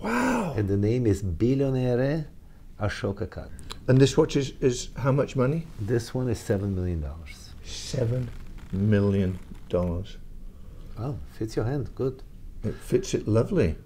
Wow. And the name is Billionaire Ashoka Khan. And this watch is, is how much money? This one is $7 million. Seven million dollars. Wow, fits your hand. Good. It fits it lovely.